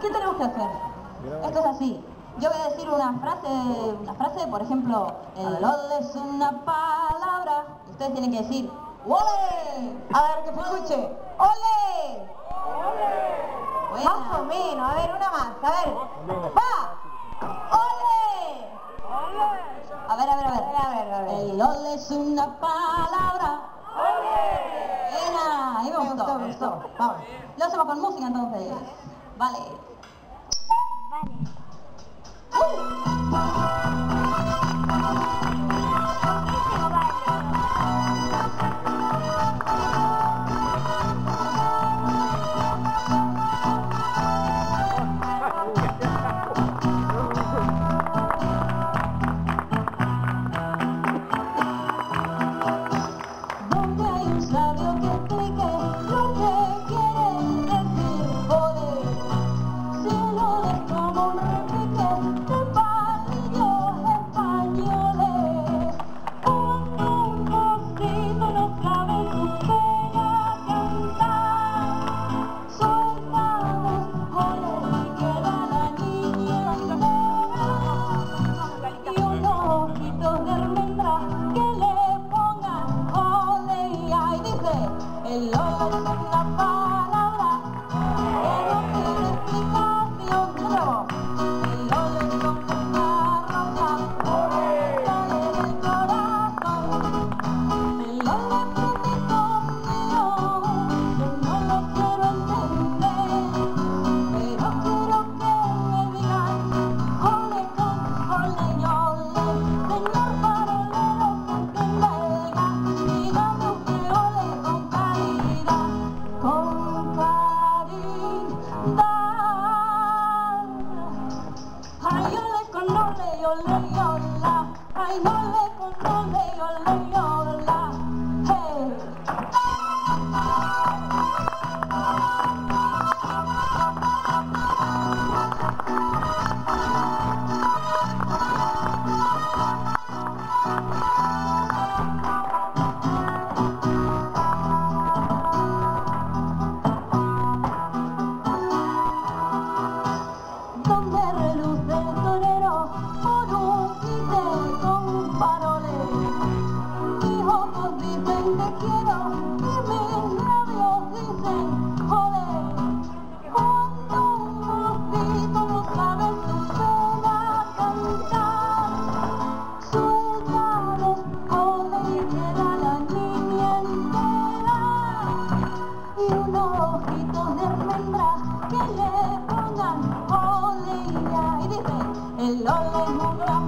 ¿qué tenemos que hacer? Esto es así. Yo voy a decir una frase, una frase, por ejemplo, el LOL es una palabra. Ustedes tienen que decir, ¡Ole! A ver, que se escuche. ¡Ole! ¡Ole! Más o menos, a ver, una más, a ver. ¡Va! ¡Ole! ¡Ole! A ver, a ver, a ver. A ver, a ver. El ole es una palabra. ¡Ole! Era, ahí me, gustó, me gustó. Vamos. Lo hacemos con música entonces. Vale. Vale. Yo no lo quiero entender, pero quiero que me digan, ole le con yo le yo le yo le, de ni hablar de con caridad, con caridad. Ay yo le con yo le yo le ay yo con yo donde reluce un torero con un quite con un parole. Mis ojos dicen te quiero. Hello,